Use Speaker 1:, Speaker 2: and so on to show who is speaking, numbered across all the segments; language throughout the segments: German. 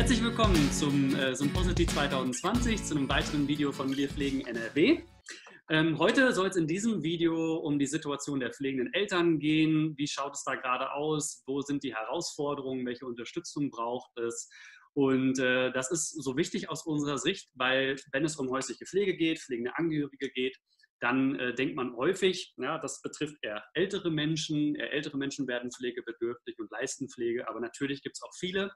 Speaker 1: herzlich willkommen zum äh, Symposity 2020, zu einem weiteren Video von Wir pflegen NRW. Ähm, heute soll es in diesem Video um die Situation der pflegenden Eltern gehen. Wie schaut es da gerade aus? Wo sind die Herausforderungen? Welche Unterstützung braucht es? Und äh, das ist so wichtig aus unserer Sicht, weil wenn es um häusliche Pflege geht, pflegende Angehörige geht, dann äh, denkt man häufig, ja, das betrifft eher ältere Menschen. Eher ältere Menschen werden pflegebedürftig und leisten Pflege. Aber natürlich gibt es auch viele,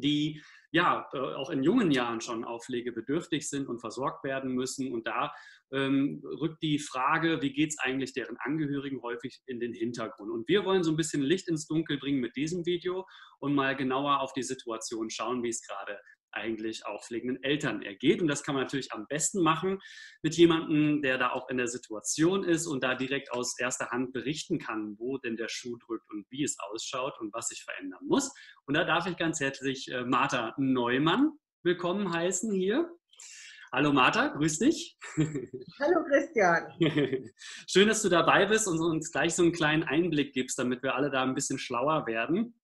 Speaker 1: die ja äh, auch in jungen Jahren schon auf Pflege bedürftig sind und versorgt werden müssen. Und da ähm, rückt die Frage, wie geht es eigentlich deren Angehörigen häufig in den Hintergrund. Und wir wollen so ein bisschen Licht ins Dunkel bringen mit diesem Video und mal genauer auf die Situation schauen, wie es gerade eigentlich auch pflegenden Eltern ergeht. Und das kann man natürlich am besten machen mit jemandem, der da auch in der Situation ist und da direkt aus erster Hand berichten kann, wo denn der Schuh drückt und wie es ausschaut und was sich verändern muss. Und da darf ich ganz herzlich äh, Martha Neumann willkommen heißen hier. Hallo Martha, grüß dich.
Speaker 2: Hallo Christian.
Speaker 1: Schön, dass du dabei bist und uns gleich so einen kleinen Einblick gibst, damit wir alle da ein bisschen schlauer werden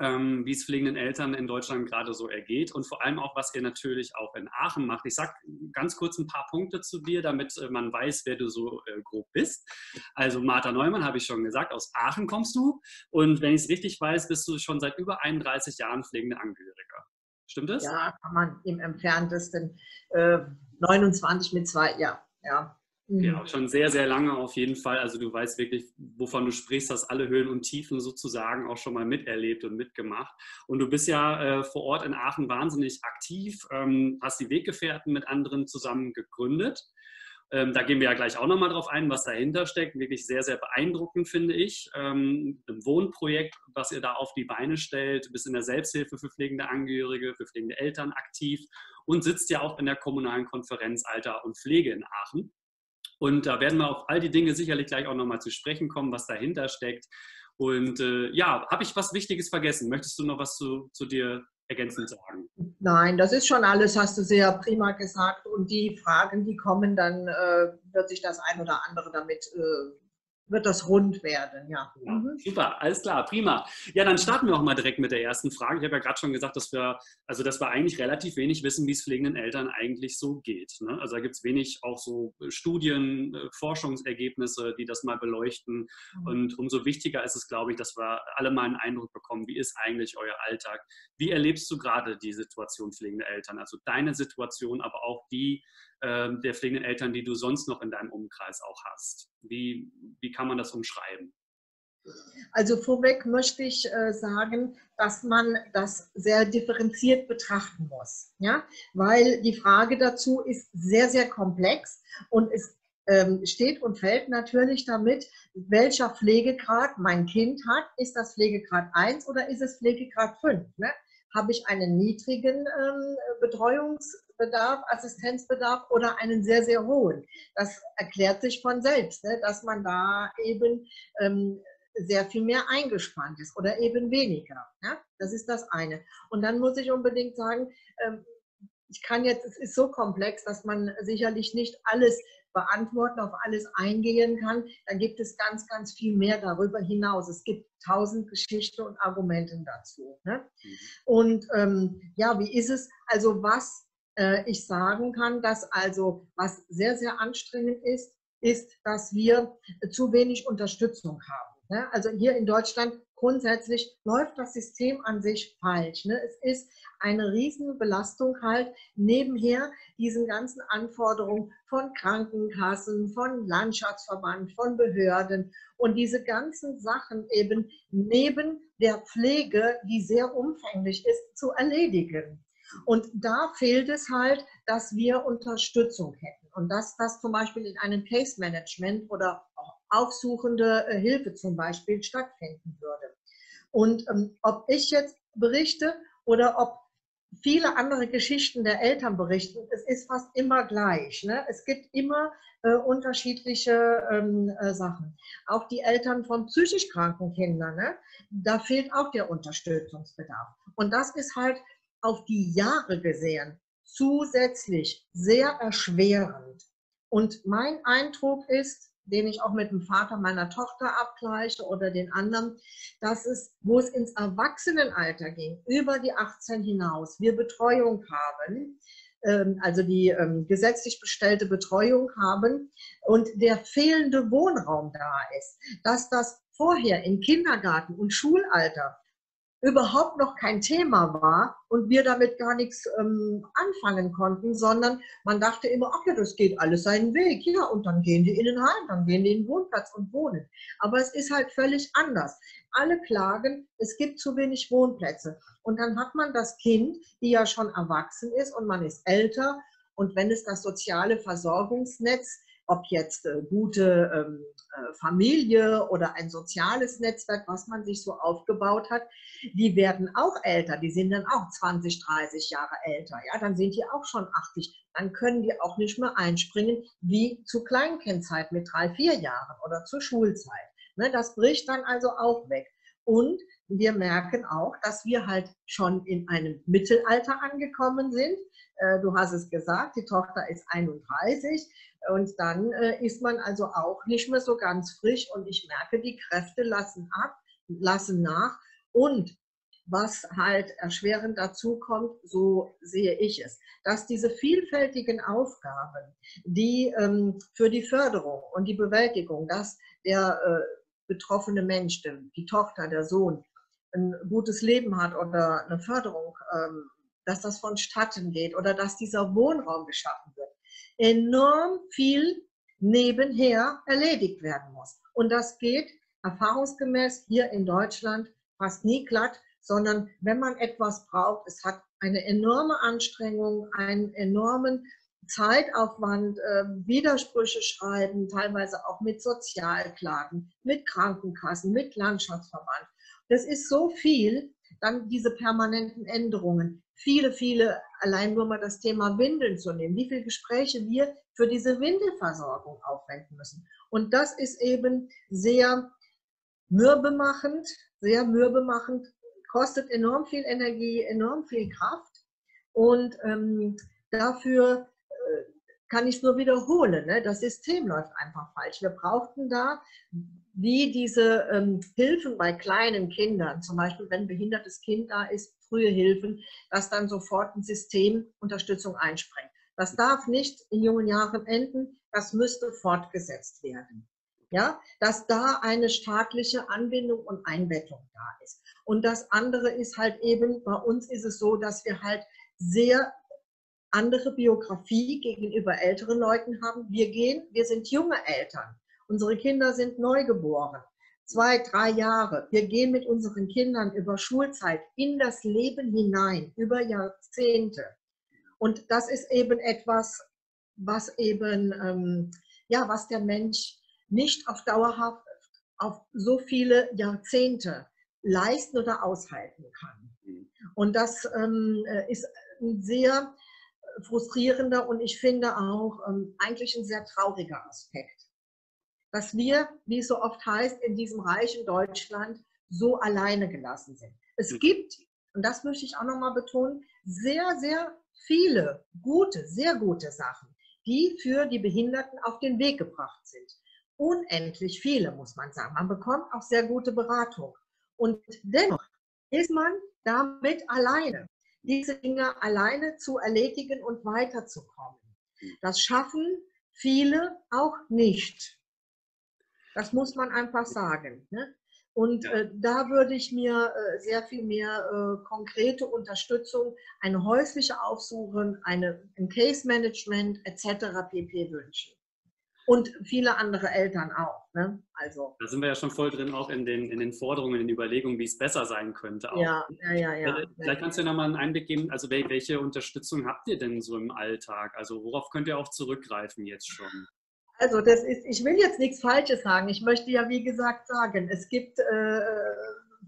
Speaker 1: ähm, wie es pflegenden Eltern in Deutschland gerade so ergeht und vor allem auch, was ihr natürlich auch in Aachen macht. Ich sage ganz kurz ein paar Punkte zu dir, damit äh, man weiß, wer du so äh, grob bist. Also Martha Neumann, habe ich schon gesagt, aus Aachen kommst du und wenn ich es richtig weiß, bist du schon seit über 31 Jahren pflegende Angehöriger. Stimmt das?
Speaker 2: Ja, kann man im entferntesten äh, 29 mit zwei, ja, ja.
Speaker 1: Ja, mhm. schon sehr, sehr lange auf jeden Fall. Also du weißt wirklich, wovon du sprichst, hast alle Höhen und Tiefen sozusagen auch schon mal miterlebt und mitgemacht. Und du bist ja äh, vor Ort in Aachen wahnsinnig aktiv, ähm, hast die Weggefährten mit anderen zusammen gegründet. Ähm, da gehen wir ja gleich auch nochmal drauf ein, was dahinter steckt. Wirklich sehr, sehr beeindruckend, finde ich. Ähm, ein Wohnprojekt, was ihr da auf die Beine stellt, du bist in der Selbsthilfe für pflegende Angehörige, für pflegende Eltern aktiv und sitzt ja auch in der kommunalen Konferenz Alter und Pflege in Aachen. Und da werden wir auf all die Dinge sicherlich gleich auch nochmal zu sprechen kommen, was dahinter steckt. Und äh, ja, habe ich was Wichtiges vergessen? Möchtest du noch was zu, zu dir ergänzend sagen?
Speaker 2: Nein, das ist schon alles, hast du sehr prima gesagt. Und die Fragen, die kommen, dann äh, wird sich das ein oder andere damit äh, wird das rund werden, ja.
Speaker 1: Mhm. Super, alles klar, prima. Ja, dann starten wir auch mal direkt mit der ersten Frage. Ich habe ja gerade schon gesagt, dass wir, also dass wir eigentlich relativ wenig wissen, wie es pflegenden Eltern eigentlich so geht. Ne? Also da gibt es wenig auch so Studien, äh, Forschungsergebnisse, die das mal beleuchten. Mhm. Und umso wichtiger ist es, glaube ich, dass wir alle mal einen Eindruck bekommen, wie ist eigentlich euer Alltag? Wie erlebst du gerade die Situation pflegender Eltern? Also deine Situation, aber auch die äh, der pflegenden Eltern, die du sonst noch in deinem Umkreis auch hast. Wie, wie kann man das umschreiben?
Speaker 2: Also vorweg möchte ich äh, sagen, dass man das sehr differenziert betrachten muss, ja, weil die Frage dazu ist sehr, sehr komplex und es ähm, steht und fällt natürlich damit, welcher Pflegegrad mein Kind hat. Ist das Pflegegrad 1 oder ist es Pflegegrad 5? Ne? Habe ich einen niedrigen ähm, Betreuungs- Bedarf, Assistenzbedarf oder einen sehr, sehr hohen. Das erklärt sich von selbst, ne, dass man da eben ähm, sehr viel mehr eingespannt ist oder eben weniger. Ja? Das ist das eine. Und dann muss ich unbedingt sagen, ähm, ich kann jetzt, es ist so komplex, dass man sicherlich nicht alles beantworten, auf alles eingehen kann. Da gibt es ganz, ganz viel mehr darüber hinaus. Es gibt tausend Geschichten und Argumenten dazu. Ne? Mhm. Und ähm, ja, wie ist es? Also was äh, ich sagen kann, dass also, was sehr, sehr anstrengend ist, ist, dass wir zu wenig Unterstützung haben. Ne? Also hier in Deutschland grundsätzlich läuft das System an sich falsch. Ne? Es ist eine Riesenbelastung halt nebenher diesen ganzen Anforderungen von Krankenkassen, von Landschaftsverband, von Behörden und diese ganzen Sachen eben neben der Pflege, die sehr umfänglich ist, zu erledigen. Und da fehlt es halt, dass wir Unterstützung hätten und dass das zum Beispiel in einem Case Management oder aufsuchende äh, Hilfe zum Beispiel stattfinden würde. Und ähm, ob ich jetzt berichte oder ob viele andere Geschichten der Eltern berichten, es ist fast immer gleich. Ne? Es gibt immer äh, unterschiedliche ähm, äh, Sachen. Auch die Eltern von psychisch kranken Kindern, ne? da fehlt auch der Unterstützungsbedarf. Und das ist halt auf die Jahre gesehen zusätzlich sehr erschwerend. Und mein Eindruck ist, den ich auch mit dem Vater meiner Tochter abgleiche oder den anderen, dass es, wo es ins Erwachsenenalter ging, über die 18 hinaus, wir Betreuung haben, ähm, also die ähm, gesetzlich bestellte Betreuung haben und der fehlende Wohnraum da ist, dass das vorher im Kindergarten und Schulalter überhaupt noch kein Thema war und wir damit gar nichts ähm, anfangen konnten, sondern man dachte immer, ach ja, das geht alles seinen Weg, ja, und dann gehen die in den Heim, dann gehen die in den Wohnplatz und wohnen. Aber es ist halt völlig anders. Alle klagen, es gibt zu wenig Wohnplätze. Und dann hat man das Kind, die ja schon erwachsen ist und man ist älter. Und wenn es das soziale Versorgungsnetz ob jetzt äh, gute ähm, äh, Familie oder ein soziales Netzwerk, was man sich so aufgebaut hat, die werden auch älter, die sind dann auch 20, 30 Jahre älter, ja, dann sind die auch schon 80, dann können die auch nicht mehr einspringen wie zu Kleinkindzeit mit drei, vier Jahren oder zur Schulzeit. Ne, das bricht dann also auch weg. Und wir merken auch, dass wir halt schon in einem Mittelalter angekommen sind. Äh, du hast es gesagt, die Tochter ist 31 und dann äh, ist man also auch nicht mehr so ganz frisch und ich merke, die Kräfte lassen ab, lassen nach. Und was halt erschwerend dazu kommt, so sehe ich es, dass diese vielfältigen Aufgaben, die ähm, für die Förderung und die Bewältigung, dass der äh, betroffene Mensch, die Tochter, der Sohn, ein gutes Leben hat oder eine Förderung, ähm, dass das vonstatten geht oder dass dieser Wohnraum geschaffen wird enorm viel nebenher erledigt werden muss. Und das geht erfahrungsgemäß hier in Deutschland fast nie glatt, sondern wenn man etwas braucht, es hat eine enorme Anstrengung, einen enormen Zeitaufwand, äh, Widersprüche schreiben, teilweise auch mit Sozialklagen, mit Krankenkassen, mit Landschaftsverband. Das ist so viel, dann diese permanenten Änderungen viele, viele, allein nur mal das Thema Windeln zu nehmen, wie viele Gespräche wir für diese Windelversorgung aufwenden müssen. Und das ist eben sehr mürbemachend, sehr mürbemachend, kostet enorm viel Energie, enorm viel Kraft und ähm, dafür äh, kann ich nur wiederholen. Ne? Das System läuft einfach falsch. Wir brauchten da wie diese ähm, Hilfen bei kleinen Kindern, zum Beispiel wenn ein behindertes Kind da ist, frühe Hilfen, dass dann sofort ein System Unterstützung einspringt. Das darf nicht in jungen Jahren enden, das müsste fortgesetzt werden. Ja, dass da eine staatliche Anbindung und Einbettung da ist. Und das andere ist halt eben, bei uns ist es so, dass wir halt sehr andere Biografie gegenüber älteren Leuten haben. Wir gehen, wir sind junge Eltern. Unsere Kinder sind neugeboren zwei, drei Jahre. Wir gehen mit unseren Kindern über Schulzeit in das Leben hinein, über Jahrzehnte. Und das ist eben etwas, was eben, ähm, ja, was der Mensch nicht auf dauerhaft, auf so viele Jahrzehnte leisten oder aushalten kann. Und das ähm, ist ein sehr frustrierender und ich finde auch ähm, eigentlich ein sehr trauriger Aspekt dass wir, wie es so oft heißt, in diesem reichen Deutschland so alleine gelassen sind. Es hm. gibt, und das möchte ich auch nochmal betonen, sehr, sehr viele gute, sehr gute Sachen, die für die Behinderten auf den Weg gebracht sind. Unendlich viele, muss man sagen. Man bekommt auch sehr gute Beratung. Und dennoch ist man damit alleine, diese Dinge alleine zu erledigen und weiterzukommen. Hm. Das schaffen viele auch nicht. Das muss man einfach sagen. Ne? Und ja. äh, da würde ich mir äh, sehr viel mehr äh, konkrete Unterstützung, eine häusliche Aufsuchen, eine, ein Case Management etc. pp. wünschen. Und viele andere Eltern auch. Ne? Also.
Speaker 1: Da sind wir ja schon voll drin, auch in den, in den Forderungen, in den Überlegungen, wie es besser sein könnte. Auch.
Speaker 2: Ja, ja, ja. ja.
Speaker 1: Äh, vielleicht kannst du ja nochmal einen Einblick geben, also welche Unterstützung habt ihr denn so im Alltag? Also worauf könnt ihr auch zurückgreifen jetzt schon?
Speaker 2: Also das ist, ich will jetzt nichts Falsches sagen. Ich möchte ja, wie gesagt, sagen, es gibt äh,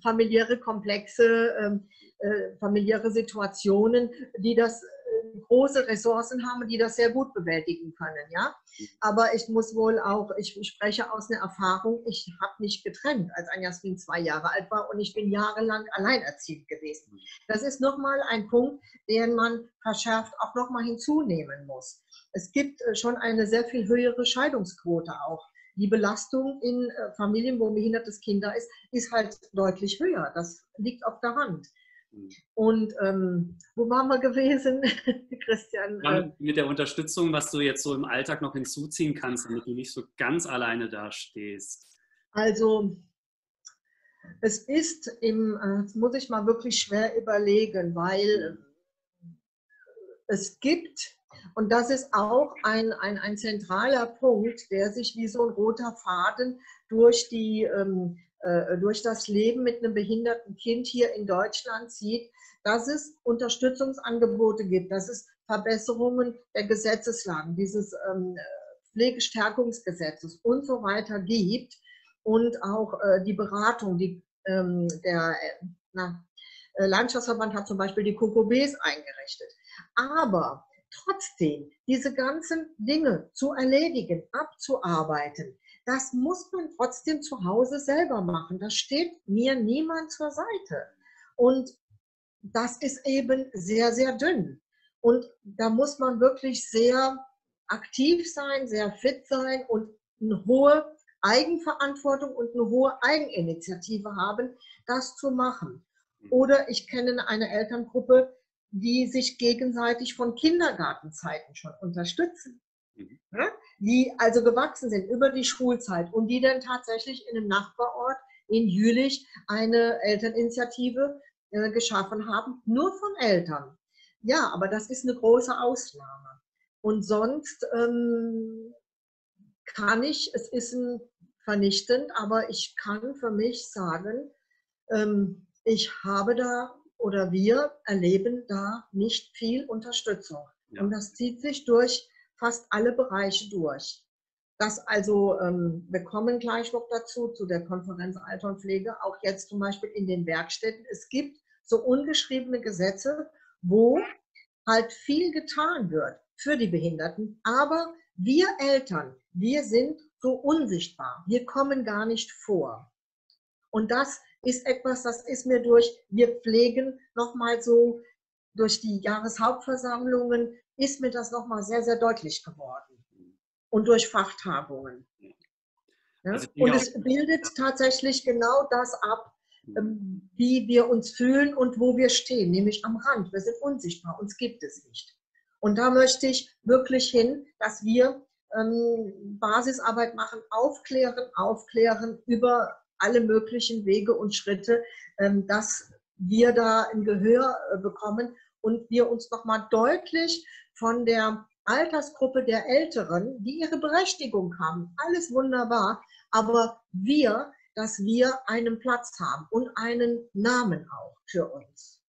Speaker 2: familiäre Komplexe, ähm, äh, familiäre Situationen, die das äh, große Ressourcen haben, die das sehr gut bewältigen können, ja. Aber ich muss wohl auch, ich spreche aus einer Erfahrung, ich habe mich getrennt, als ein Jasmin zwei Jahre alt war und ich bin jahrelang alleinerziehend gewesen. Das ist nochmal ein Punkt, den man verschärft auch nochmal hinzunehmen muss es gibt äh, schon eine sehr viel höhere Scheidungsquote auch die Belastung in äh, Familien, wo ein behindertes Kinder ist, ist halt deutlich höher. Das liegt auf der Hand. Mhm. Und ähm, wo waren wir gewesen,
Speaker 1: Christian? Ja, mit der Unterstützung, was du jetzt so im Alltag noch hinzuziehen kannst, damit du nicht so ganz alleine dastehst.
Speaker 2: Also es ist im, äh, das muss ich mal wirklich schwer überlegen, weil es gibt, und das ist auch ein, ein, ein zentraler Punkt, der sich wie so ein roter Faden durch, die, ähm, äh, durch das Leben mit einem behinderten Kind hier in Deutschland zieht, dass es Unterstützungsangebote gibt, dass es Verbesserungen der Gesetzeslagen, dieses ähm, Pflegestärkungsgesetzes und so weiter gibt und auch äh, die Beratung, die ähm, der äh, na, äh, Landschaftsverband hat zum Beispiel die KOKOBs eingerichtet. Aber trotzdem, diese ganzen Dinge zu erledigen, abzuarbeiten, das muss man trotzdem zu Hause selber machen. Das steht mir niemand zur Seite. Und das ist eben sehr, sehr dünn. Und da muss man wirklich sehr aktiv sein, sehr fit sein und eine hohe Eigenverantwortung und eine hohe Eigeninitiative haben, das zu machen. Mhm. Oder ich kenne eine Elterngruppe, die sich gegenseitig von Kindergartenzeiten schon unterstützen. Mhm. Ja? Die also gewachsen sind über die Schulzeit und die dann tatsächlich in einem Nachbarort in Jülich eine Elterninitiative äh, geschaffen haben, nur von Eltern. Ja, aber das ist eine große Ausnahme. Und sonst ähm, kann ich, es ist ein vernichtend, aber ich kann für mich sagen, ähm, ich habe da oder wir erleben da nicht viel Unterstützung. Ja. Und das zieht sich durch fast alle Bereiche durch. Das also, ähm, wir kommen gleich noch dazu, zu der Konferenz Alter und Pflege, auch jetzt zum Beispiel in den Werkstätten. Es gibt so ungeschriebene Gesetze, wo halt viel getan wird für die Behinderten, aber wir Eltern, wir sind so unsichtbar. Wir kommen gar nicht vor. Und das ist etwas, das ist mir durch, wir pflegen nochmal so, durch die Jahreshauptversammlungen ist mir das nochmal sehr, sehr deutlich geworden. Und durch Fachtagungen. Ja? Also und es bildet tatsächlich genau das ab, ähm, wie wir uns fühlen und wo wir stehen, nämlich am Rand. Wir sind unsichtbar, uns gibt es nicht. Und da möchte ich wirklich hin, dass wir ähm, Basisarbeit machen, aufklären, aufklären über alle möglichen Wege und Schritte, ähm, dass wir da ein Gehör äh, bekommen und wir uns nochmal deutlich von der Altersgruppe der Älteren, die ihre Berechtigung haben, alles wunderbar, aber wir, dass wir einen Platz haben und einen Namen auch für uns.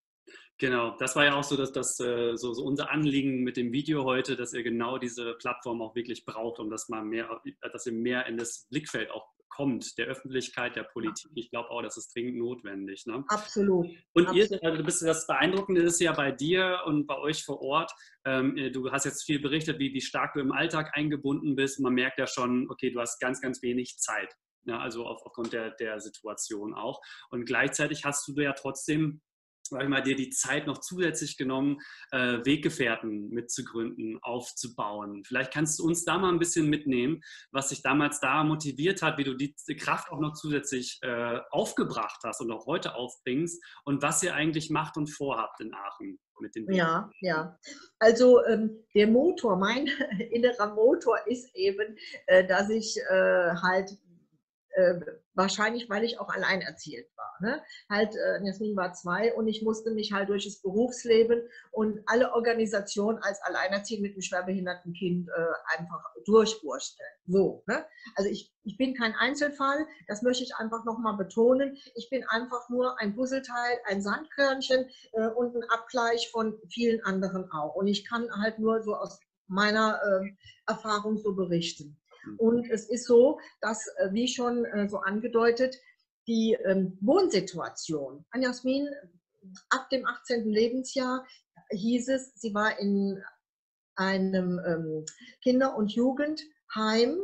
Speaker 1: Genau, das war ja auch so, dass das äh, so, so, unser Anliegen mit dem Video heute, dass ihr genau diese Plattform auch wirklich braucht, um das mal mehr, dass ihr mehr in das Blickfeld auch kommt, der Öffentlichkeit, der Politik. Ich glaube auch, das ist dringend notwendig. Ne?
Speaker 2: Absolut.
Speaker 1: Und
Speaker 2: Absolut.
Speaker 1: ihr, also bist das Beeindruckende ist ja bei dir und bei euch vor Ort. Ähm, du hast jetzt viel berichtet, wie, wie stark du im Alltag eingebunden bist. Man merkt ja schon, okay, du hast ganz, ganz wenig Zeit. Ja, ne? also auf, aufgrund der, der Situation auch. Und gleichzeitig hast du ja trotzdem sag ich mal, dir die Zeit noch zusätzlich genommen, äh, Weggefährten mitzugründen, aufzubauen. Vielleicht kannst du uns da mal ein bisschen mitnehmen, was dich damals da motiviert hat, wie du die Kraft auch noch zusätzlich äh, aufgebracht hast und auch heute aufbringst und was ihr eigentlich macht und vorhabt in Aachen. Mit den
Speaker 2: ja, ja. Also ähm, der Motor, mein innerer Motor ist eben, äh, dass ich äh, halt äh, wahrscheinlich, weil ich auch alleinerziehend war. Ne? Halt, äh, Jasmin war zwei und ich musste mich halt durch das Berufsleben und alle Organisationen als Alleinerziehend mit einem schwerbehinderten Kind äh, einfach durchwursteln. So, ne? Also ich, ich bin kein Einzelfall, das möchte ich einfach nochmal betonen. Ich bin einfach nur ein Puzzleteil, ein Sandkörnchen äh, und ein Abgleich von vielen anderen auch. Und ich kann halt nur so aus meiner äh, Erfahrung so berichten. Und es ist so, dass, äh, wie schon äh, so angedeutet, die ähm, Wohnsituation an Jasmin ab dem 18. Lebensjahr hieß es, sie war in einem ähm, Kinder- und Jugendheim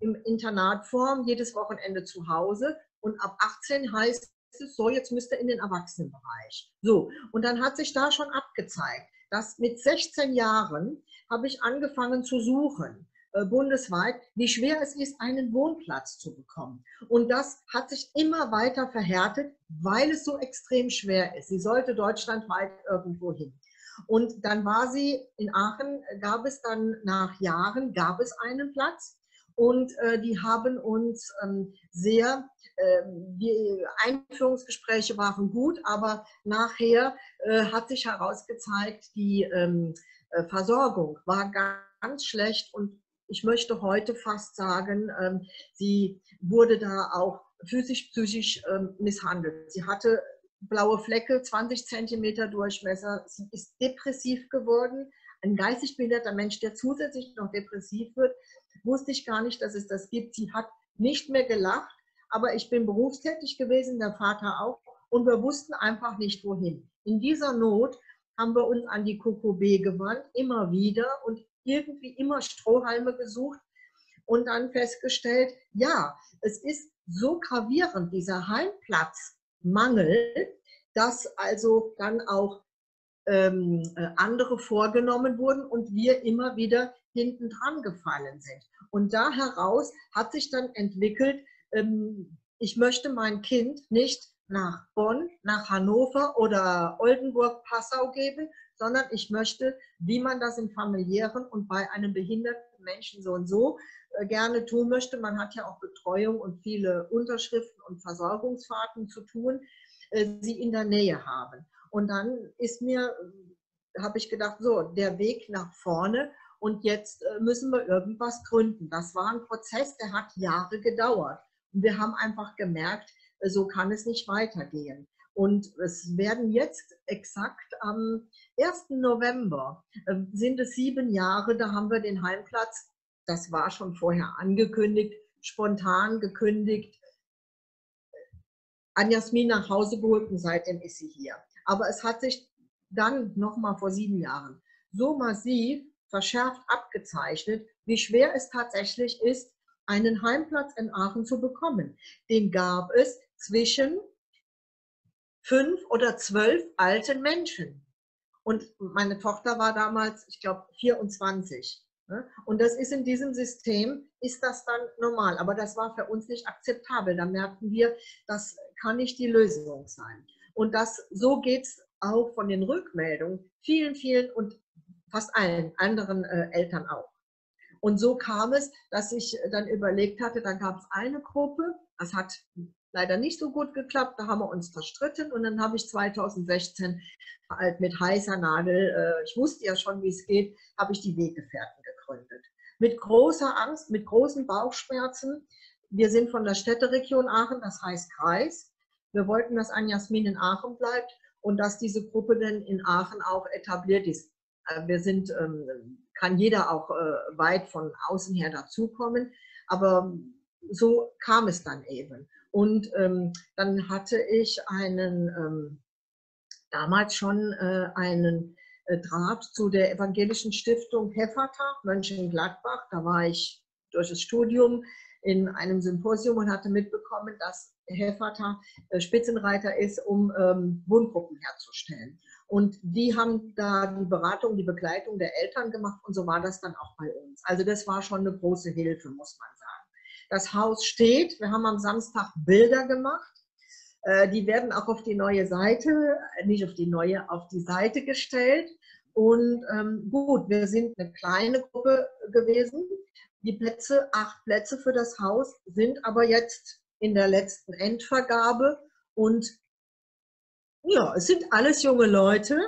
Speaker 2: im Internatform, jedes Wochenende zu Hause. Und ab 18 heißt es so, jetzt müsste in den Erwachsenenbereich. So, und dann hat sich da schon abgezeigt, dass mit 16 Jahren habe ich angefangen zu suchen bundesweit, wie schwer es ist, einen Wohnplatz zu bekommen. Und das hat sich immer weiter verhärtet, weil es so extrem schwer ist. Sie sollte deutschlandweit irgendwo hin. Und dann war sie in Aachen, gab es dann nach Jahren, gab es einen Platz. Und äh, die haben uns ähm, sehr, äh, die Einführungsgespräche waren gut, aber nachher äh, hat sich herausgezeigt, die ähm, äh, Versorgung war ganz schlecht und ich möchte heute fast sagen, ähm, sie wurde da auch physisch, psychisch ähm, misshandelt. Sie hatte blaue Flecke, 20 Zentimeter Durchmesser. Sie ist depressiv geworden. Ein geistig behinderter Mensch, der zusätzlich noch depressiv wird, wusste ich gar nicht, dass es das gibt. Sie hat nicht mehr gelacht, aber ich bin berufstätig gewesen, der Vater auch, und wir wussten einfach nicht, wohin. In dieser Not haben wir uns an die KKB gewandt, immer wieder und irgendwie immer Strohhalme gesucht und dann festgestellt, ja, es ist so gravierend, dieser Heimplatzmangel, dass also dann auch ähm, äh, andere vorgenommen wurden und wir immer wieder hinten dran gefallen sind. Und da heraus hat sich dann entwickelt, ähm, ich möchte mein Kind nicht nach Bonn, nach Hannover oder Oldenburg, Passau geben, sondern ich möchte, wie man das im familiären und bei einem behinderten Menschen so und so äh, gerne tun möchte. Man hat ja auch Betreuung und viele Unterschriften und Versorgungsfahrten zu tun, äh, sie in der Nähe haben. Und dann ist mir, äh, habe ich gedacht, so, der Weg nach vorne und jetzt müssen wir irgendwas gründen. Das war ein Prozess, der hat Jahre gedauert. Und wir haben einfach gemerkt, so kann es nicht weitergehen. Und es werden jetzt exakt am 1. November äh, sind es sieben Jahre, da haben wir den Heimplatz, das war schon vorher angekündigt, spontan gekündigt, an Jasmin nach Hause geholt und seitdem ist sie hier. Aber es hat sich dann nochmal vor sieben Jahren so massiv verschärft abgezeichnet, wie schwer es tatsächlich ist, einen Heimplatz in Aachen zu bekommen. Den gab es zwischen fünf oder zwölf alten Menschen. Und meine Tochter war damals, ich glaube, 24. Ne? Und das ist in diesem System, ist das dann normal. Aber das war für uns nicht akzeptabel. Da merkten wir, das kann nicht die Lösung sein. Und das, so geht es auch von den Rückmeldungen vielen, vielen und fast allen anderen äh, Eltern auch. Und so kam es, dass ich dann überlegt hatte, da gab es eine Gruppe, das hat leider nicht so gut geklappt. Da haben wir uns verstritten und dann habe ich 2016 halt mit heißer Nadel, äh, ich wusste ja schon, wie es geht, habe ich die Weggefährten gegründet. Mit großer Angst, mit großen Bauchschmerzen. Wir sind von der Städteregion Aachen, das heißt Kreis. Wir wollten, dass Anjasmin in Aachen bleibt und dass diese Gruppe dann in Aachen auch etabliert ist. Äh, wir sind, ähm, kann jeder auch äh, weit von außen her dazukommen, aber so kam es dann eben. Und ähm, dann hatte ich einen, ähm, damals schon äh, einen äh, Draht zu der evangelischen Stiftung Heffertag, Mönchengladbach. Da war ich durch das Studium in einem Symposium und hatte mitbekommen, dass Heffertag äh, Spitzenreiter ist, um ähm, Wohngruppen herzustellen. Und die haben da die Beratung, die Begleitung der Eltern gemacht und so war das dann auch bei uns. Also das war schon eine große Hilfe, muss man sagen. Das Haus steht. Wir haben am Samstag Bilder gemacht. Äh, die werden auch auf die neue Seite, äh, nicht auf die neue, auf die Seite gestellt. Und ähm, gut, wir sind eine kleine Gruppe gewesen. Die Plätze, acht Plätze für das Haus, sind aber jetzt in der letzten Endvergabe. Und ja, es sind alles junge Leute,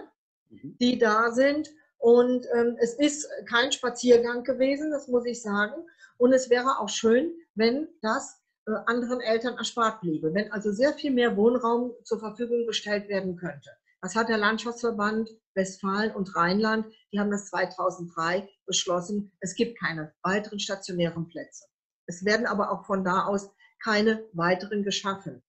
Speaker 2: mhm. die da sind. Und ähm, es ist kein Spaziergang gewesen, das muss ich sagen. Und es wäre auch schön, wenn das äh, anderen Eltern erspart bliebe, wenn also sehr viel mehr Wohnraum zur Verfügung gestellt werden könnte. Das hat der Landschaftsverband Westfalen und Rheinland, die haben das 2003 beschlossen. Es gibt keine weiteren stationären Plätze. Es werden aber auch von da aus keine weiteren geschaffen.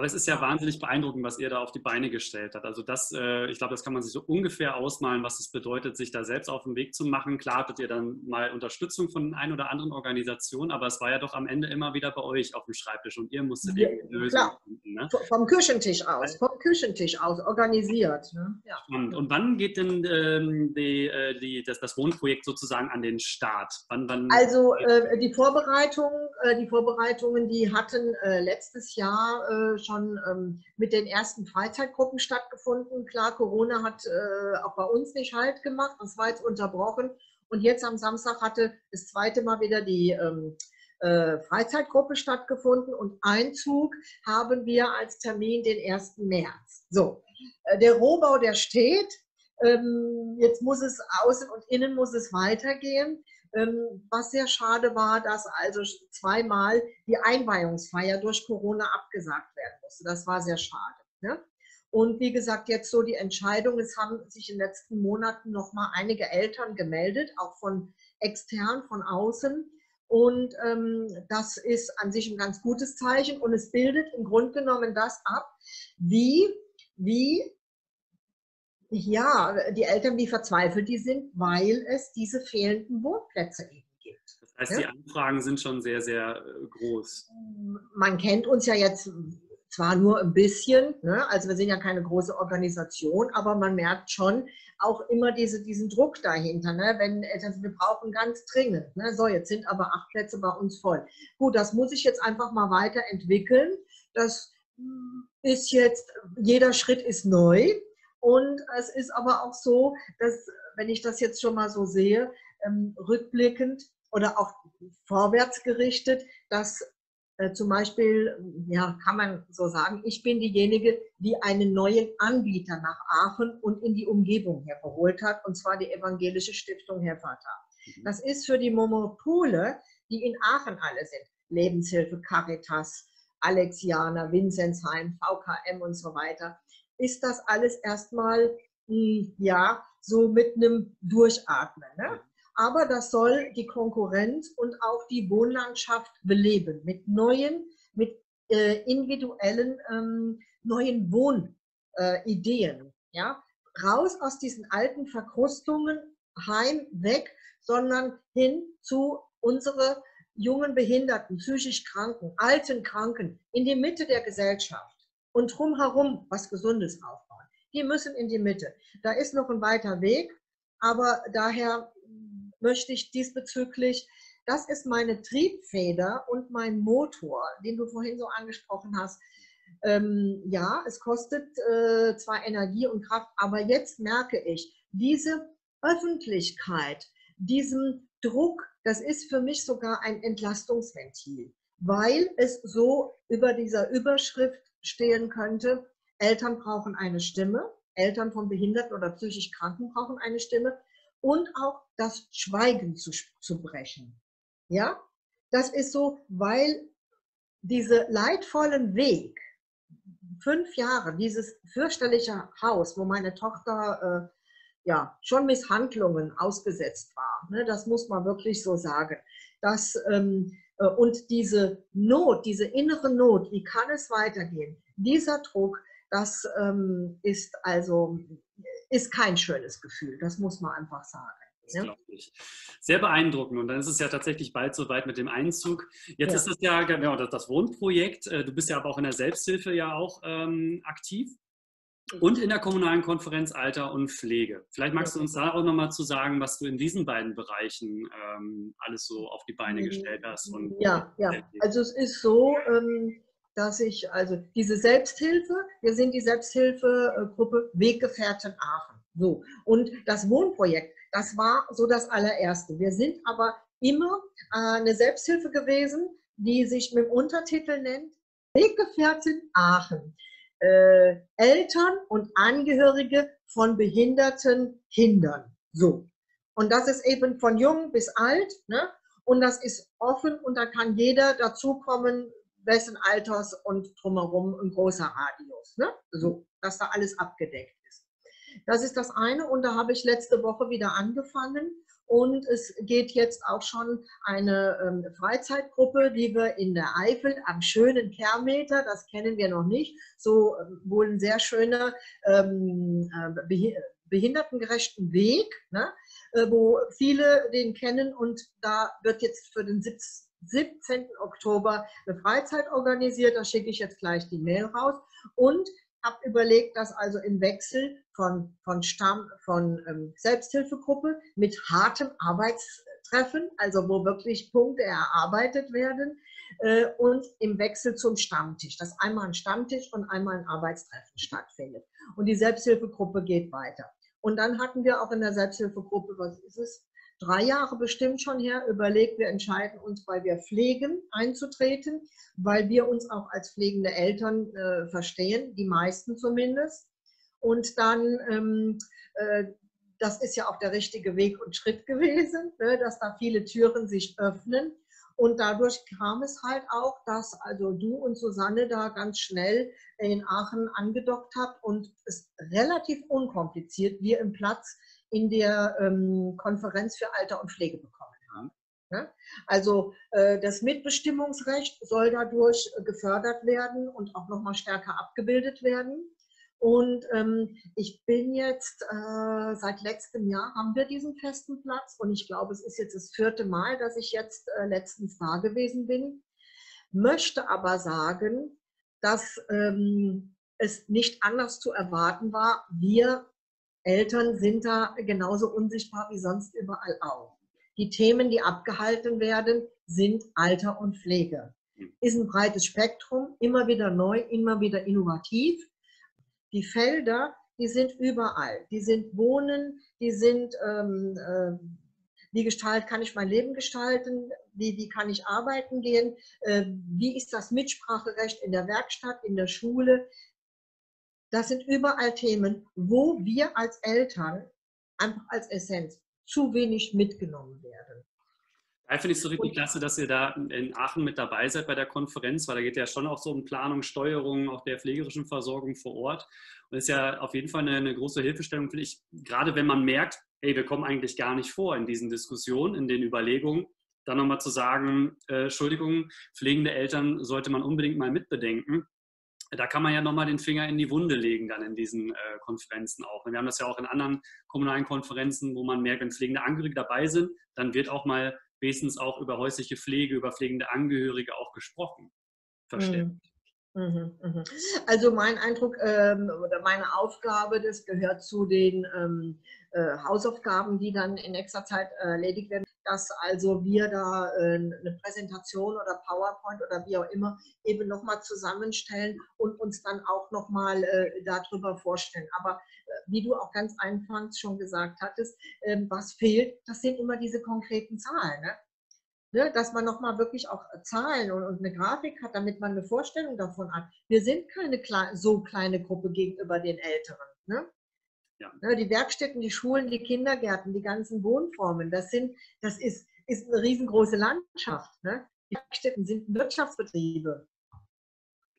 Speaker 1: Aber es ist ja wahnsinnig beeindruckend, was ihr da auf die Beine gestellt habt. Also das, äh, ich glaube, das kann man sich so ungefähr ausmalen, was es bedeutet, sich da selbst auf den Weg zu machen. Klar hattet ihr dann mal Unterstützung von ein oder anderen Organisationen, aber es war ja doch am Ende immer wieder bei euch auf dem Schreibtisch und ihr musstet ja,
Speaker 2: die Lösung finden. Ne? Vom Küchentisch aus, vom Küchentisch aus organisiert. Ne?
Speaker 1: Ja. Und, und wann geht denn ähm, die, äh, die, das, das Wohnprojekt sozusagen an den Start? Wann, wann
Speaker 2: also äh, die Vorbereitung, äh, die Vorbereitungen, die hatten äh, letztes Jahr äh, schon schon ähm, mit den ersten Freizeitgruppen stattgefunden. Klar, Corona hat äh, auch bei uns nicht Halt gemacht, das war jetzt unterbrochen. Und jetzt am Samstag hatte das zweite Mal wieder die ähm, äh, Freizeitgruppe stattgefunden und Einzug haben wir als Termin den 1. März. So, äh, der Rohbau, der steht. Ähm, jetzt muss es außen und innen muss es weitergehen. Ähm, was sehr schade war, dass also zweimal die Einweihungsfeier durch Corona abgesagt werden musste. Das war sehr schade. Ne? Und wie gesagt, jetzt so die Entscheidung, es haben sich in den letzten Monaten noch mal einige Eltern gemeldet, auch von extern, von außen. Und ähm, das ist an sich ein ganz gutes Zeichen und es bildet im Grunde genommen das ab, wie, wie ja, die Eltern, wie verzweifelt die sind, weil es diese fehlenden Wohnplätze eben gibt.
Speaker 1: Das heißt, ja? die Anfragen sind schon sehr, sehr äh, groß.
Speaker 2: Man kennt uns ja jetzt zwar nur ein bisschen, ne? also wir sind ja keine große Organisation, aber man merkt schon auch immer diese, diesen Druck dahinter, ne? wenn Eltern, wir brauchen ganz dringend. Ne? So, jetzt sind aber acht Plätze bei uns voll. Gut, das muss ich jetzt einfach mal weiterentwickeln. Das hm, ist jetzt, jeder Schritt ist neu. Und es ist aber auch so, dass, wenn ich das jetzt schon mal so sehe, ähm, rückblickend oder auch vorwärts gerichtet, dass äh, zum Beispiel, ja, kann man so sagen, ich bin diejenige, die einen neuen Anbieter nach Aachen und in die Umgebung hergeholt hat, und zwar die Evangelische Stiftung Herfata. Mhm. Das ist für die Monopole, die in Aachen alle sind, Lebenshilfe, Caritas, Alexianer, Vinzenzheim, VKM und so weiter, ist das alles erstmal, hm, ja, so mit einem Durchatmen. Ne? Aber das soll die Konkurrenz und auch die Wohnlandschaft beleben mit neuen, mit äh, individuellen, ähm, neuen Wohnideen. Äh, ja? Raus aus diesen alten Verkrustungen, heim, weg, sondern hin zu unsere jungen Behinderten, psychisch Kranken, alten Kranken in die Mitte der Gesellschaft und drumherum was Gesundes aufbauen. Die müssen in die Mitte. Da ist noch ein weiter Weg, aber daher möchte ich diesbezüglich, das ist meine Triebfeder und mein Motor, den du vorhin so angesprochen hast. Ähm, ja, es kostet äh, zwar Energie und Kraft, aber jetzt merke ich, diese Öffentlichkeit, diesen Druck, das ist für mich sogar ein Entlastungsventil, weil es so über dieser Überschrift stehen könnte, Eltern brauchen eine Stimme, Eltern von Behinderten oder psychisch Kranken brauchen eine Stimme und auch das Schweigen zu, zu brechen. Ja, das ist so, weil diese leidvollen Weg, fünf Jahre, dieses fürchterliche Haus, wo meine Tochter äh, ja schon Misshandlungen ausgesetzt war, ne, das muss man wirklich so sagen, dass ähm, äh, und diese Not, diese innere Not, wie kann es weitergehen? Dieser Druck, das ähm, ist also ist kein schönes Gefühl. Das muss man einfach sagen.
Speaker 1: Ja? Sehr beeindruckend. Und dann ist es ja tatsächlich bald soweit mit dem Einzug. Jetzt ja. ist es ja genau das Wohnprojekt. Äh, du bist ja aber auch in der Selbsthilfe ja auch ähm, aktiv und in der kommunalen Konferenz Alter und Pflege. Vielleicht magst du uns da auch nochmal zu sagen, was du in diesen beiden Bereichen ähm, alles so auf die Beine gestellt hast.
Speaker 2: ja, ja. Also es ist so, ähm, dass ich, also diese Selbsthilfe, wir sind die Selbsthilfegruppe Weggefährten Aachen. So. Und das Wohnprojekt, das war so das allererste. Wir sind aber immer äh, eine Selbsthilfe gewesen, die sich mit dem Untertitel nennt Weggefährten Aachen äh, Eltern und Angehörige von behinderten Kindern. So. Und das ist eben von jung bis alt. Ne? Und das ist offen und da kann jeder dazukommen, wessen Alters und drumherum ein großer Radius. Ne? So, dass da alles abgedeckt ist. Das ist das eine und da habe ich letzte Woche wieder angefangen und es geht jetzt auch schon eine ähm, Freizeitgruppe, die wir in der Eifel am schönen Kehrmeter, das kennen wir noch nicht, so ähm, wohl ein sehr schöner ähm, äh, behindertengerechten Weg, ne, äh, wo viele den kennen und da wird jetzt für den 17. Oktober eine Freizeit organisiert, da schicke ich jetzt gleich die Mail raus und habe überlegt, dass also im Wechsel von, von Stamm, von ähm, Selbsthilfegruppe mit hartem Arbeitstreffen, also wo wirklich Punkte erarbeitet werden, äh, und im Wechsel zum Stammtisch, dass einmal ein Stammtisch und einmal ein Arbeitstreffen stattfindet. Und die Selbsthilfegruppe geht weiter. Und dann hatten wir auch in der Selbsthilfegruppe, was ist es, drei Jahre bestimmt schon her überlegt, wir entscheiden uns, weil wir pflegen, einzutreten, weil wir uns auch als pflegende Eltern äh, verstehen, die meisten zumindest. Und dann, ähm, äh, das ist ja auch der richtige Weg und Schritt gewesen, ne, dass da viele Türen sich öffnen. Und dadurch kam es halt auch, dass also du und Susanne da ganz schnell in Aachen angedockt habt und es relativ unkompliziert wir im Platz in der ähm, Konferenz für Alter und Pflege bekommen haben. Ja? Also äh, das Mitbestimmungsrecht soll dadurch gefördert werden und auch nochmal stärker abgebildet werden. Und ähm, ich bin jetzt, äh, seit letztem Jahr haben wir diesen festen Platz und ich glaube, es ist jetzt das vierte Mal, dass ich jetzt äh, letztens da gewesen bin. Möchte aber sagen, dass ähm, es nicht anders zu erwarten war. Wir Eltern sind da genauso unsichtbar wie sonst überall auch. Die Themen, die abgehalten werden, sind Alter und Pflege. Ist ein breites Spektrum, immer wieder neu, immer wieder innovativ. Die Felder, die sind überall. Die sind Wohnen, die sind, ähm, äh, wie gestalt, kann ich mein Leben gestalten, wie, wie kann ich arbeiten gehen, äh, wie ist das Mitspracherecht in der Werkstatt, in der Schule, das sind überall Themen, wo wir als Eltern einfach als Essenz zu wenig mitgenommen werden.
Speaker 1: Da finde ich so richtig klasse, dass ihr da in Aachen mit dabei seid bei der Konferenz, weil da geht ja schon auch so um Planung, Steuerung, auch der pflegerischen Versorgung vor Ort. Und das ist ja auf jeden Fall eine, eine große Hilfestellung, finde ich, gerade wenn man merkt, hey, wir kommen eigentlich gar nicht vor in diesen Diskussionen, in den Überlegungen, dann nochmal zu sagen, äh, Entschuldigung, pflegende Eltern sollte man unbedingt mal mitbedenken da kann man ja nochmal den Finger in die Wunde legen dann in diesen äh, Konferenzen auch. Und wir haben das ja auch in anderen kommunalen Konferenzen, wo man merkt, wenn pflegende Angehörige dabei sind, dann wird auch mal wenigstens auch über häusliche Pflege, über pflegende Angehörige auch gesprochen. Verstärkt.
Speaker 2: Mhm, mhm. Also mein Eindruck ähm, oder meine Aufgabe, das gehört zu den ähm, äh, Hausaufgaben, die dann in nächster Zeit äh, erledigt werden, dass also wir da äh, eine Präsentation oder PowerPoint oder wie auch immer eben nochmal zusammenstellen und uns dann auch nochmal äh, darüber vorstellen. Aber äh, wie du auch ganz anfangs schon gesagt hattest, ähm, was fehlt, das sind immer diese konkreten Zahlen. Ne? Ne, dass man nochmal wirklich auch Zahlen und, eine Grafik hat, damit man eine Vorstellung davon hat. Wir sind keine so kleine Gruppe gegenüber den Älteren. Ne? Ja. Ne, die Werkstätten, die Schulen, die Kindergärten, die ganzen Wohnformen, das, sind, das ist, ist eine riesengroße Landschaft. Ne? Die Werkstätten sind Wirtschaftsbetriebe.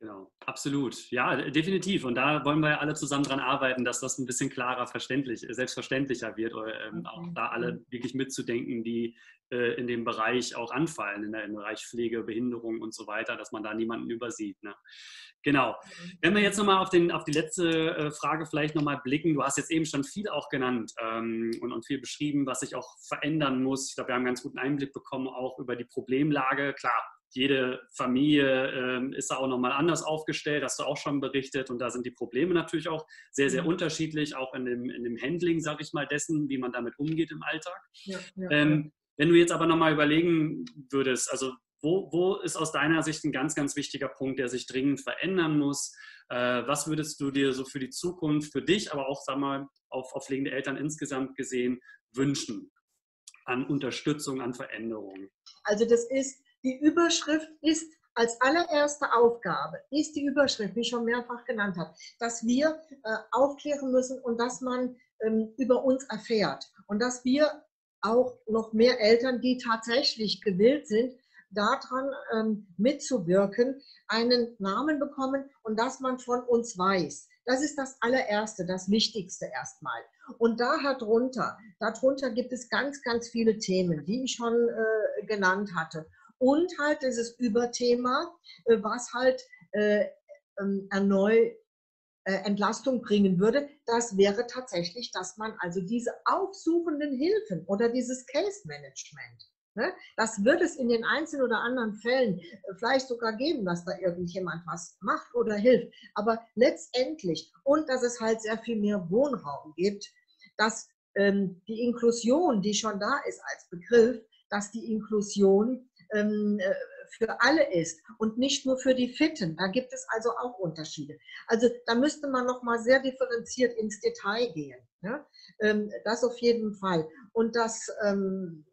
Speaker 1: Genau, absolut. Ja, definitiv. Und da wollen wir ja alle zusammen dran arbeiten, dass das ein bisschen klarer verständlich, selbstverständlicher wird, oder ähm, auch da alle wirklich mitzudenken, die äh, in dem Bereich auch anfallen, in der, im Bereich Pflege, Behinderung und so weiter, dass man da niemanden übersieht. Ne? Genau. Mhm. Wenn wir jetzt nochmal auf, auf die letzte äh, Frage vielleicht nochmal blicken, du hast jetzt eben schon viel auch genannt ähm, und, und viel beschrieben, was sich auch verändern muss. Ich glaube, wir haben einen ganz guten Einblick bekommen, auch über die Problemlage. Klar, jede Familie ähm, ist da auch nochmal anders aufgestellt, hast du auch schon berichtet. Und da sind die Probleme natürlich auch sehr, sehr mhm. unterschiedlich, auch in dem, in dem Handling, sage ich mal, dessen, wie man damit umgeht im Alltag. Ja, ja, ähm, wenn du jetzt aber nochmal überlegen würdest, also wo, wo, ist aus deiner Sicht ein ganz, ganz wichtiger Punkt, der sich dringend verändern muss? Äh, was würdest du dir so für die Zukunft, für dich, aber auch, sag mal, auf, auf pflegende Eltern insgesamt gesehen wünschen an Unterstützung, an Veränderungen?
Speaker 2: Also das ist, die Überschrift ist als allererste Aufgabe, ist die Überschrift, wie ich schon mehrfach genannt habe, dass wir äh, aufklären müssen und dass man ähm, über uns erfährt und dass wir auch noch mehr Eltern, die tatsächlich gewillt sind, daran ähm, mitzuwirken, einen Namen bekommen und dass man von uns weiß. Das ist das allererste, das Wichtigste erstmal. Und da darunter, darunter gibt es ganz, ganz viele Themen, die ich schon äh, genannt hatte. Und halt dieses Überthema, äh, was halt äh, ähm, erneut äh, Entlastung bringen würde, das wäre tatsächlich, dass man also diese aufsuchenden Hilfen oder dieses Case Management, ne, das wird es in den einzelnen oder anderen Fällen äh, vielleicht sogar geben, dass da irgendjemand was macht oder hilft. Aber letztendlich, und dass es halt sehr viel mehr Wohnraum gibt, dass ähm, die Inklusion, die schon da ist als Begriff, dass die Inklusion für alle ist und nicht nur für die Fitten. Da gibt es also auch Unterschiede. Also da müsste man noch mal sehr differenziert ins Detail gehen. Ne? Das auf jeden Fall. Und das ähm,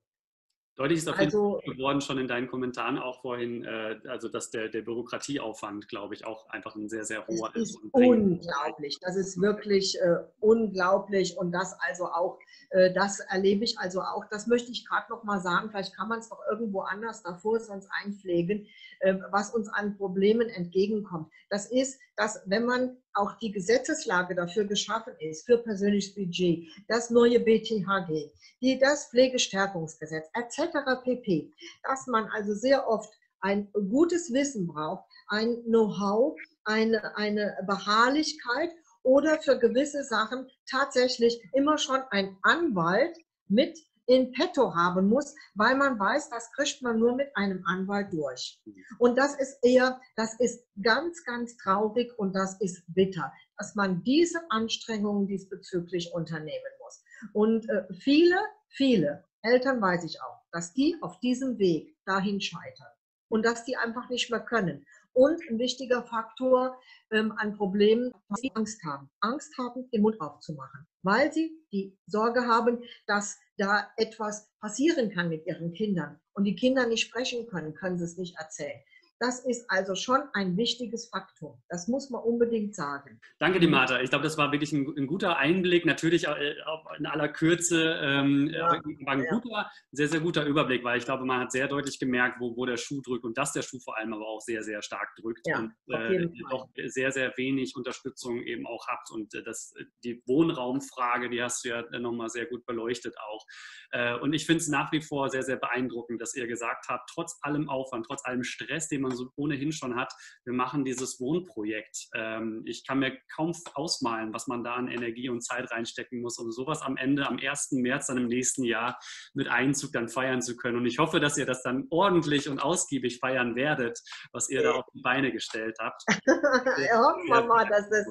Speaker 1: Deutlich ist auf jeden also, Fall geworden, schon in deinen Kommentaren auch vorhin, äh, also dass der, der Bürokratieaufwand, glaube ich, auch einfach ein sehr, sehr hoher
Speaker 2: ist. ist unglaublich. Das ist wirklich äh, unglaublich und das also auch, äh, das erlebe ich also auch, das möchte ich gerade noch mal sagen, vielleicht kann man es doch irgendwo anders davor sonst einpflegen, ähm, was uns an Problemen entgegenkommt. Das ist, dass wenn man auch die Gesetzeslage dafür geschaffen ist, für persönliches Budget, das neue BTHG, die, das Pflegestärkungsgesetz etc. pp. Dass man also sehr oft ein gutes Wissen braucht, ein Know-how, eine, eine Beharrlichkeit oder für gewisse Sachen tatsächlich immer schon ein Anwalt mit in petto haben muss, weil man weiß, das kriegt man nur mit einem Anwalt durch. Und das ist eher, das ist ganz, ganz traurig und das ist bitter, dass man diese Anstrengungen diesbezüglich unternehmen muss. Und äh, viele, viele Eltern weiß ich auch, dass die auf diesem Weg dahin scheitern und dass die einfach nicht mehr können. Und ein wichtiger Faktor ähm, an Problemen, dass sie Angst haben. Angst haben, den Mund aufzumachen, weil sie die Sorge haben, dass da etwas passieren kann mit ihren Kindern und die Kinder nicht sprechen können, können sie es nicht erzählen. Das ist also schon ein wichtiges Faktor. Das muss man unbedingt sagen.
Speaker 1: Danke dir, Martha. Ich glaube, das war wirklich ein, ein guter Einblick. Natürlich äh, in aller Kürze, ähm, ja, war ein ja. guter, sehr, sehr guter Überblick, weil ich glaube, man hat sehr deutlich gemerkt, wo, wo der Schuh drückt und dass der Schuh vor allem aber auch sehr, sehr stark drückt
Speaker 2: ja,
Speaker 1: und äh, doch sehr, sehr wenig Unterstützung eben auch habt. Und äh, das, die Wohnraumfrage, die hast du ja nochmal sehr gut beleuchtet auch. Äh, und ich finde es nach wie vor sehr, sehr beeindruckend, dass ihr gesagt habt, trotz allem Aufwand, trotz allem Stress, den man man so ohnehin schon hat. Wir machen dieses Wohnprojekt. Ähm, ich kann mir kaum ausmalen, was man da an Energie und Zeit reinstecken muss, um sowas am Ende, am 1. März dann im nächsten Jahr mit Einzug dann feiern zu können. Und ich hoffe, dass ihr das dann ordentlich und ausgiebig feiern werdet, was ihr da auf die Beine gestellt habt.
Speaker 2: ja, hoffen wir mal, dass das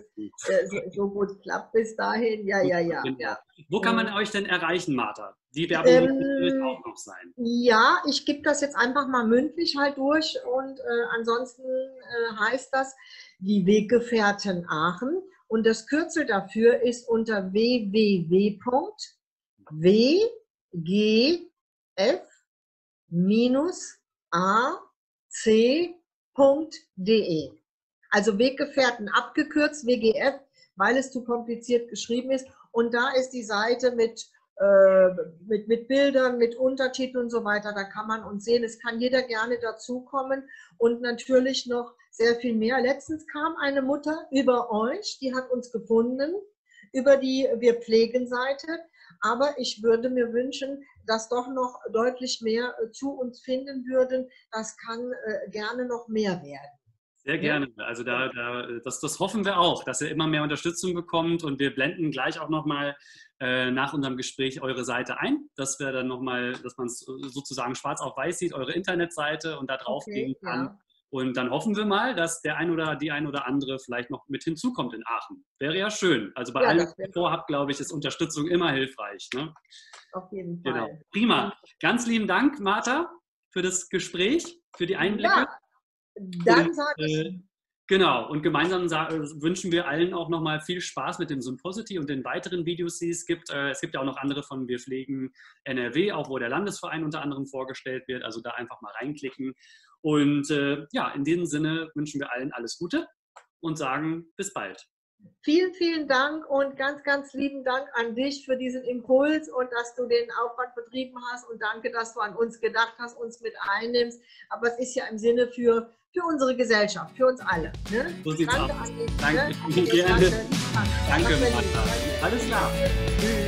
Speaker 2: äh, so gut klappt bis dahin. Ja, ja, ja. ja.
Speaker 1: Wo kann man euch denn erreichen, Martha? Die Werbung ähm, auch noch sein.
Speaker 2: Ja, ich gebe das jetzt einfach mal mündlich halt durch und äh, ansonsten äh, heißt das die Weggefährten Aachen und das Kürzel dafür ist unter www.wgf-ac.de. Also Weggefährten abgekürzt, WGF, weil es zu kompliziert geschrieben ist. Und da ist die Seite mit äh, mit, mit Bildern, mit Untertiteln und so weiter. Da kann man uns sehen. Es kann jeder gerne dazukommen und natürlich noch sehr viel mehr. Letztens kam eine Mutter über euch, die hat uns gefunden, über die Wir pflegen Seite. Aber ich würde mir wünschen, dass doch noch deutlich mehr äh, zu uns finden würden. Das kann äh, gerne noch mehr werden.
Speaker 1: Sehr gerne. Also da, da, das, das hoffen wir auch, dass ihr immer mehr Unterstützung bekommt und wir blenden gleich auch nochmal äh, nach unserem Gespräch eure Seite ein, dass wir dann nochmal, dass man es sozusagen schwarz auf weiß sieht, eure Internetseite und da drauf okay, gehen kann. Ja. Und dann hoffen wir mal, dass der ein oder die ein oder andere vielleicht noch mit hinzukommt in Aachen. Wäre ja schön. Also bei ja, allem, was ihr vorhabt, glaube ich, ist Unterstützung immer hilfreich. Ne?
Speaker 2: Auf jeden genau. Fall.
Speaker 1: Genau. Prima. Ganz lieben Dank, Martha, für das Gespräch, für die Einblicke. Ja.
Speaker 2: Dann sage ich. Äh,
Speaker 1: genau, und gemeinsam äh, wünschen wir allen auch nochmal viel Spaß mit dem Symposity und den weiteren Videos, die es gibt. Äh, es gibt ja auch noch andere von Wir pflegen NRW, auch wo der Landesverein unter anderem vorgestellt wird. Also da einfach mal reinklicken. Und äh, ja, in diesem Sinne wünschen wir allen alles Gute und sagen bis bald.
Speaker 2: Vielen, vielen Dank und ganz, ganz lieben Dank an dich für diesen Impuls und dass du den Aufwand betrieben hast und danke, dass du an uns gedacht hast, uns mit einnimmst. Aber es ist ja im Sinne für, für unsere Gesellschaft, für uns alle.
Speaker 1: Ne? So sieht's Danke aus. Danke, ne? Danke, Danke, Danke Martha. Alles klar. Tschüss.